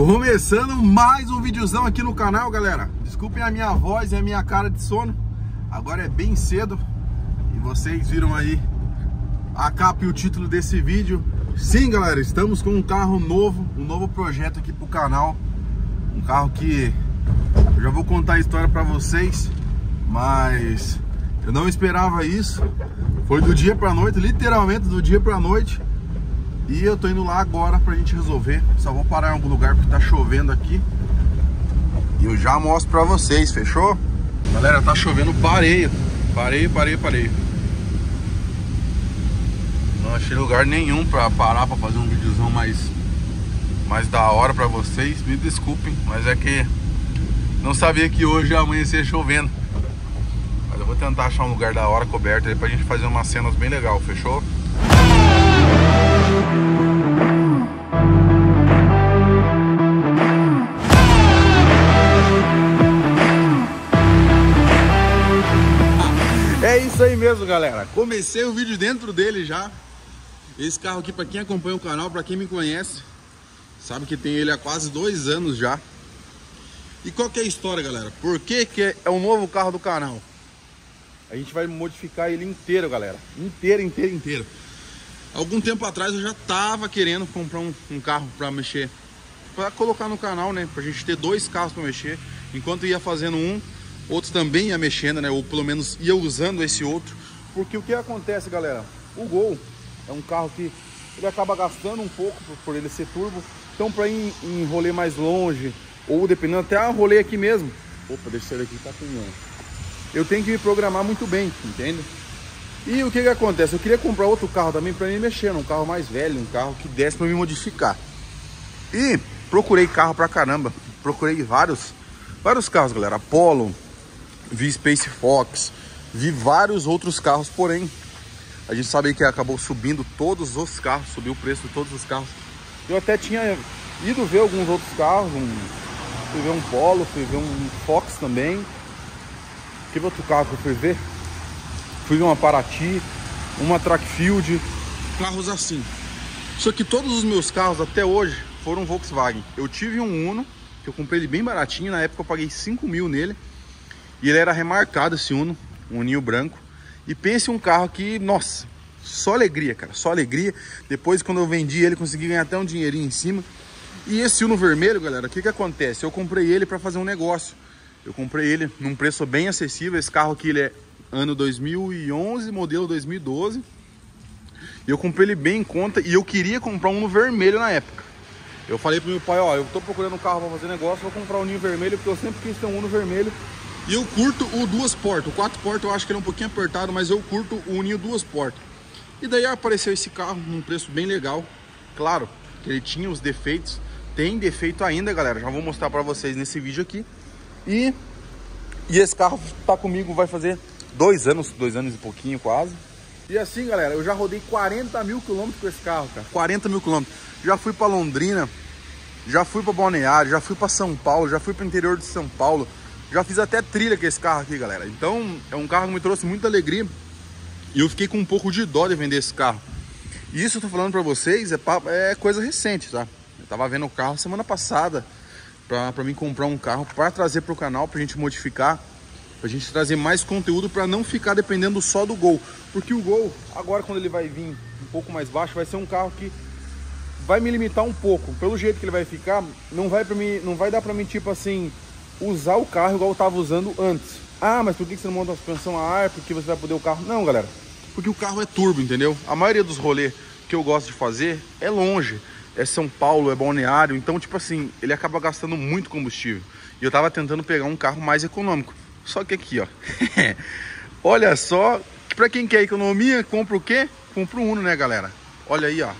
Começando mais um videozão aqui no canal, galera. Desculpem a minha voz e a minha cara de sono. Agora é bem cedo E vocês viram aí a capa e o título desse vídeo. Sim, galera, estamos com um carro novo Um novo projeto aqui pro canal. Um carro que eu já vou contar a história pra vocês Mas eu não esperava isso. Foi do dia pra noite, literalmente do dia pra noite e eu tô indo lá agora pra gente resolver. Só vou parar em algum lugar porque tá chovendo aqui. E eu já mostro pra vocês, fechou? Galera, tá chovendo pareio. Pareio, pareio, pareio. Não achei lugar nenhum pra parar pra fazer um videozão mais, mais da hora pra vocês. Me desculpem, mas é que não sabia que hoje ia amanhecer chovendo. Mas eu vou tentar achar um lugar da hora coberto aí pra gente fazer umas cenas bem legal, fechou? Mesmo, galera. Comecei o vídeo dentro dele já. Esse carro aqui, para quem acompanha o canal, para quem me conhece, sabe que tem ele há quase dois anos já. E qual que é a história, galera? Por que, que é um novo carro do canal? A gente vai modificar ele inteiro, galera. Inteiro, inteiro, inteiro. Algum tempo atrás eu já tava querendo comprar um, um carro para mexer, para colocar no canal, né? Pra gente ter dois carros para mexer. Enquanto ia fazendo um, outros também ia mexendo, né? Ou pelo menos ia usando esse outro. Porque o que acontece, galera? O Gol é um carro que ele acaba gastando um pouco por, por ele ser turbo. Então para ir em rolê mais longe, ou dependendo até a rolê aqui mesmo. Opa, deixa eu aqui, tá com Eu tenho que me programar muito bem, entende? E o que que acontece? Eu queria comprar outro carro também para mim mexer, um carro mais velho, um carro que desse para me modificar. E procurei carro pra caramba, procurei vários, vários carros, galera. Apollo, vi Space Fox, vi vários outros carros, porém a gente sabe que acabou subindo todos os carros, subiu o preço de todos os carros. Eu até tinha ido ver alguns outros carros, um, fui ver um Polo, fui ver um Fox também. Que outro carro que eu fui ver? fui ver uma Paraty, uma Trackfield, carros assim. Só que todos os meus carros até hoje foram Volkswagen. Eu tive um Uno, que eu comprei ele bem baratinho, na época eu paguei 5 mil nele. E ele era remarcado esse Uno, um ninho branco. E pense um carro que, nossa, só alegria, cara, só alegria. Depois, quando eu vendi ele, consegui ganhar até um dinheirinho em cima. E esse Uno vermelho, galera, o que que acontece? Eu comprei ele para fazer um negócio. Eu comprei ele num preço bem acessível. Esse carro aqui, ele é ano 2011, modelo 2012. E eu comprei ele bem em conta e eu queria comprar um no vermelho na época. Eu falei pro meu pai, ó, eu tô procurando um carro para fazer negócio, vou comprar um ninho vermelho, porque eu sempre quis ter um Uno vermelho. E eu curto o duas portas. O quatro portas eu acho que ele é um pouquinho apertado, mas eu curto o duas portas. E daí apareceu esse carro num preço bem legal. Claro, que ele tinha os defeitos. Tem defeito ainda, galera. Já vou mostrar para vocês nesse vídeo aqui. E, e esse carro tá comigo, vai fazer dois anos, dois anos e pouquinho quase. E assim, galera, eu já rodei 40 mil quilômetros com esse carro, cara. 40 mil quilômetros. Já fui para Londrina, já fui para Balneário, já fui para São Paulo, já fui para interior de São Paulo. Já fiz até trilha com esse carro aqui, galera. Então, é um carro que me trouxe muita alegria. E eu fiquei com um pouco de dó de vender esse carro. E isso eu tô falando para vocês é, é coisa recente, tá? Eu tava vendo o carro semana passada para mim comprar um carro para trazer para o canal, pra gente modificar Pra gente trazer mais conteúdo para não ficar dependendo só do Gol. Porque o Gol, agora quando ele vai vir um pouco mais baixo, vai ser um carro que vai me limitar um pouco. Pelo jeito que ele vai ficar, não vai, pra mim, não vai dar pra mim, tipo assim, usar o carro igual eu tava usando antes. Ah, mas por que você não monta a suspensão a ar? Porque você vai poder o carro... Não, galera. Porque o carro é turbo, entendeu? A maioria dos rolês que eu gosto de fazer é longe. É São Paulo, é balneário. Então, tipo assim, ele acaba gastando muito combustível. E eu tava tentando pegar um carro mais econômico. Só que aqui, ó. Olha só, para quem quer economia, compra o quê? Compra o Uno, né, galera? Olha aí, ó.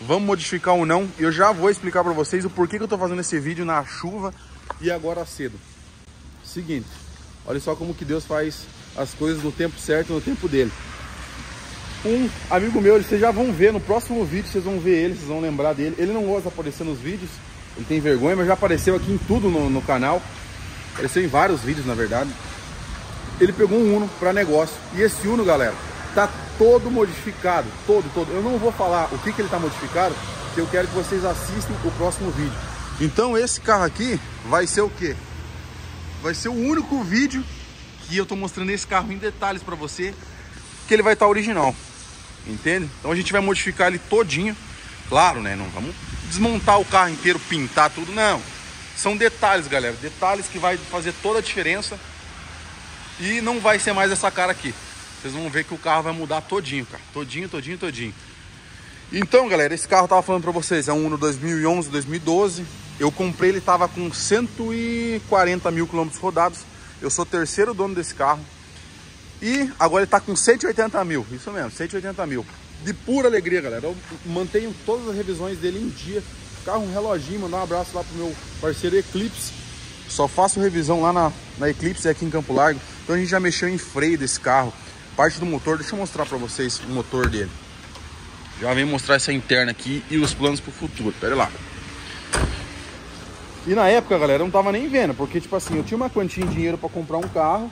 Vamos modificar ou não. Eu já vou explicar para vocês o porquê que eu tô fazendo esse vídeo na chuva e agora cedo. Seguinte, olha só como que Deus faz as coisas no tempo certo, no tempo dele. Um amigo meu, vocês já vão ver no próximo vídeo, vocês vão ver ele, vocês vão lembrar dele. Ele não gosta de aparecer nos vídeos, ele tem vergonha, mas já apareceu aqui em tudo no, no canal. Apareceu em vários vídeos, na verdade. Ele pegou um Uno para negócio. E esse Uno, galera, tá todo modificado. Todo, todo. Eu não vou falar o que, que ele tá modificado, porque eu quero que vocês assistam o próximo vídeo. Então esse carro aqui vai ser o quê? Vai ser o único vídeo que eu tô mostrando esse carro em detalhes para você, que ele vai estar tá original. Entende? Então a gente vai modificar ele todinho. Claro, né? Não vamos desmontar o carro inteiro, pintar tudo, não. São detalhes, galera. Detalhes que vai fazer toda a diferença. E não vai ser mais essa cara aqui. Vocês vão ver que o carro vai mudar todinho, cara. Todinho, todinho, todinho. Então, galera, esse carro eu tava falando pra vocês, é um Uno 2011, 2012. Eu comprei, ele tava com 140 mil quilômetros rodados. Eu sou terceiro dono desse carro. E agora ele tá com 180 mil, isso mesmo, 180 mil. De pura alegria, galera. Eu mantenho todas as revisões dele em dia. Carro, um reloginho, mandar um abraço lá pro meu parceiro Eclipse. Só faço revisão lá na, na Eclipse aqui em Campo Largo. Então a gente já mexeu em freio desse carro. Parte do motor, deixa eu mostrar pra vocês o motor dele. Já vem mostrar essa interna aqui e os planos pro futuro. Pera lá. E na época, galera, eu não tava nem vendo, porque, tipo assim, eu tinha uma quantia de dinheiro para comprar um carro.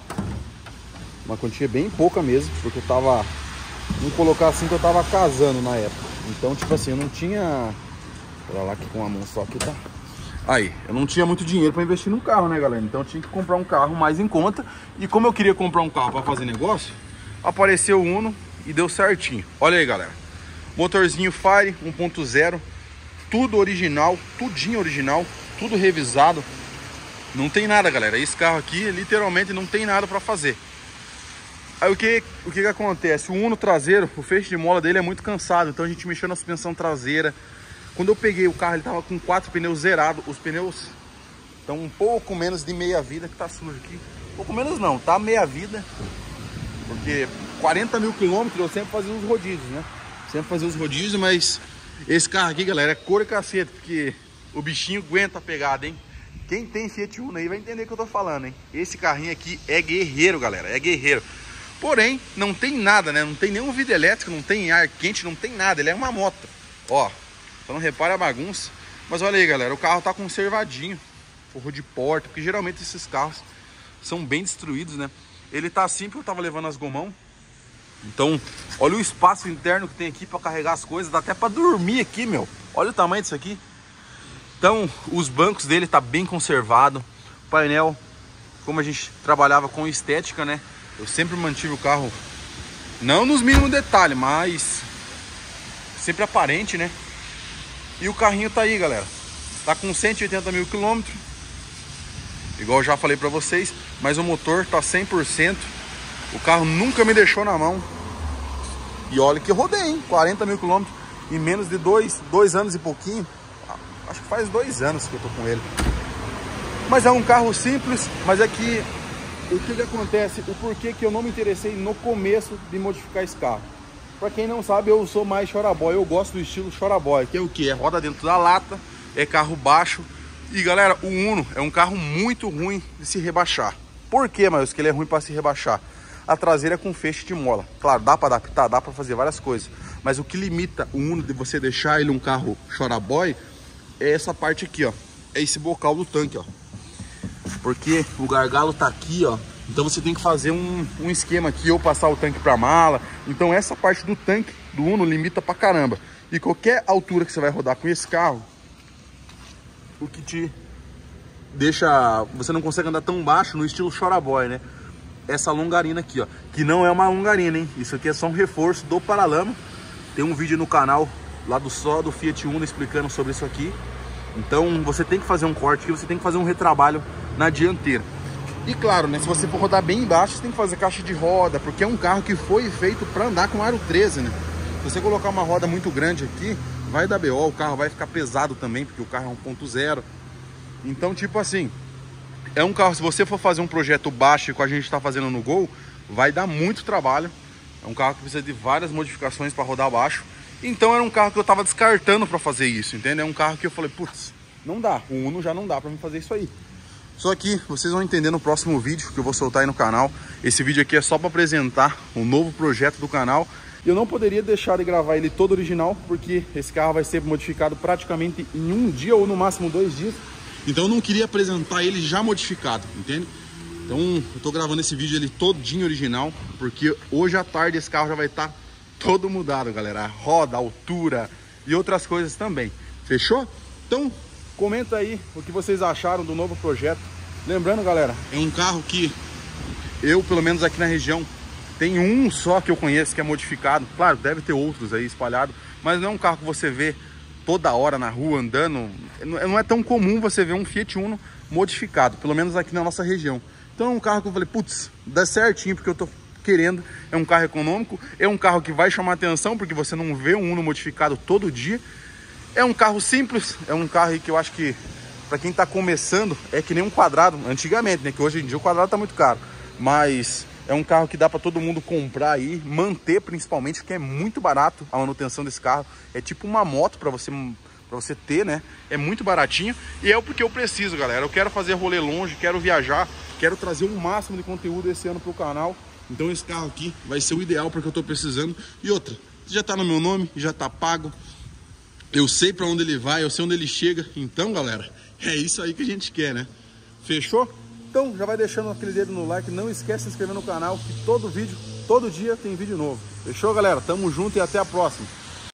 Uma quantia bem pouca mesmo, porque eu tava... Vamos colocar assim que eu tava casando na época. Então, tipo assim, eu não tinha... Olha lá que com a mão só aqui tá... Aí, eu não tinha muito dinheiro para investir num carro, né, galera? Então eu tinha que comprar um carro mais em conta. E como eu queria comprar um carro para fazer negócio, apareceu o Uno e deu certinho. Olha aí, galera. Motorzinho Fire 1.0, tudo original, tudinho original, tudo revisado. Não tem nada, galera. Esse carro aqui, literalmente, não tem nada para fazer. Aí o que, o que que acontece? O Uno traseiro, o feixe de mola dele é muito cansado, então a gente mexeu na suspensão traseira. Quando eu peguei o carro, ele tava com quatro pneus zerados. Os pneus estão um pouco menos de meia vida, que tá sujo aqui. Um pouco menos não, tá meia vida. Porque 40 mil quilômetros eu sempre fazia os rodízios, né? Sempre fazia os rodízios, mas esse carro aqui, galera, é cor e cacete, porque o bichinho aguenta a pegada, hein? Quem tem Fiat Uno aí vai entender o que eu tô falando, hein? Esse carrinho aqui é guerreiro, galera, é guerreiro. Porém, não tem nada, né? Não tem nenhum vidro elétrico, não tem ar quente, não tem nada. Ele é uma moto. Ó, só não repara a bagunça. Mas olha aí, galera, o carro tá conservadinho. Forro de porta, porque geralmente esses carros são bem destruídos, né? Ele tá assim porque eu tava levando as gomão. Então, olha o espaço interno que tem aqui para carregar as coisas. Dá até para dormir aqui, meu. Olha o tamanho disso aqui. Então, os bancos dele tá bem conservado. Painel, como a gente trabalhava com estética, né? Eu sempre mantive o carro, não nos mínimos detalhes, mas sempre aparente, né? E o carrinho tá aí, galera. Tá com 180 mil quilômetros. Igual eu já falei pra vocês, mas o motor tá 100%. O carro nunca me deixou na mão. E olha que rodei, hein? 40 mil quilômetros em menos de dois, dois anos e pouquinho. Acho que faz dois anos que eu tô com ele. Mas é um carro simples, mas é que o que, que acontece, o porquê que eu não me interessei no começo de modificar esse carro. Para quem não sabe, eu sou mais choraboy, eu gosto do estilo choraboy, que é o que? É roda dentro da lata, é carro baixo. E galera, o Uno é um carro muito ruim de se rebaixar. Por que, mas que ele é ruim para se rebaixar? A traseira é com feixe de mola. Claro, dá para adaptar, dá para fazer várias coisas. Mas o que limita o Uno de você deixar ele um carro choraboy é essa parte aqui, ó. É esse bocal do tanque, ó. Porque o gargalo tá aqui, ó. Então você tem que fazer um, um esquema aqui, ou passar o tanque pra mala. Então essa parte do tanque do Uno limita pra caramba. E qualquer altura que você vai rodar com esse carro, o que te deixa... Você não consegue andar tão baixo no estilo Choraboy, né? Essa longarina aqui, ó. Que não é uma longarina, hein? Isso aqui é só um reforço do paralama. Tem um vídeo no canal lá do só do Fiat Uno explicando sobre isso aqui. Então você tem que fazer um corte aqui, você tem que fazer um retrabalho na dianteira. E claro, né, se você for rodar bem embaixo, você tem que fazer caixa de roda, porque é um carro que foi feito para andar com aro 13, né? Se você colocar uma roda muito grande aqui, vai dar BO, o carro vai ficar pesado também, porque o carro é 1.0. Então, tipo assim, é um carro, se você for fazer um projeto baixo, como a gente está fazendo no Gol, vai dar muito trabalho. É um carro que precisa de várias modificações para rodar baixo. Então era um carro que eu estava descartando para fazer isso, entende? É um carro que eu falei, putz, não dá, o Uno já não dá para mim fazer isso aí. Só que vocês vão entender no próximo vídeo que eu vou soltar aí no canal. Esse vídeo aqui é só para apresentar um novo projeto do canal. Eu não poderia deixar de gravar ele todo original, porque esse carro vai ser modificado praticamente em um dia ou no máximo dois dias. Então eu não queria apresentar ele já modificado, entende? Então eu tô gravando esse vídeo ele todinho original, porque hoje à tarde esse carro já vai estar tá todo mudado, galera. A roda, a altura e outras coisas também. Fechou? Então Comenta aí o que vocês acharam do novo projeto. Lembrando, galera, é um carro que eu, pelo menos aqui na região, tem um só que eu conheço que é modificado. Claro, deve ter outros aí espalhados, mas não é um carro que você vê toda hora na rua andando. Não é tão comum você ver um Fiat Uno modificado, pelo menos aqui na nossa região. Então é um carro que eu falei, putz, dá certinho porque eu tô querendo. É um carro econômico, é um carro que vai chamar atenção porque você não vê um Uno modificado todo dia. É um carro simples, é um carro que eu acho que para quem está começando é que nem um quadrado antigamente, né? Que hoje em dia o quadrado está muito caro, mas é um carro que dá para todo mundo comprar aí, manter principalmente, porque é muito barato a manutenção desse carro. É tipo uma moto para você para você ter, né? É muito baratinho e é o porque eu preciso, galera. Eu quero fazer rolê longe, quero viajar, quero trazer o máximo de conteúdo esse ano pro canal. Então esse carro aqui vai ser o ideal porque eu tô precisando. E outra, já tá no meu nome, já tá pago. Eu sei para onde ele vai, eu sei onde ele chega. Então, galera, é isso aí que a gente quer, né? Fechou? Então já vai deixando aquele dedo no like, não esquece de se inscrever no canal, que todo vídeo, todo dia tem vídeo novo. Fechou, galera? Tamo junto e até a próxima.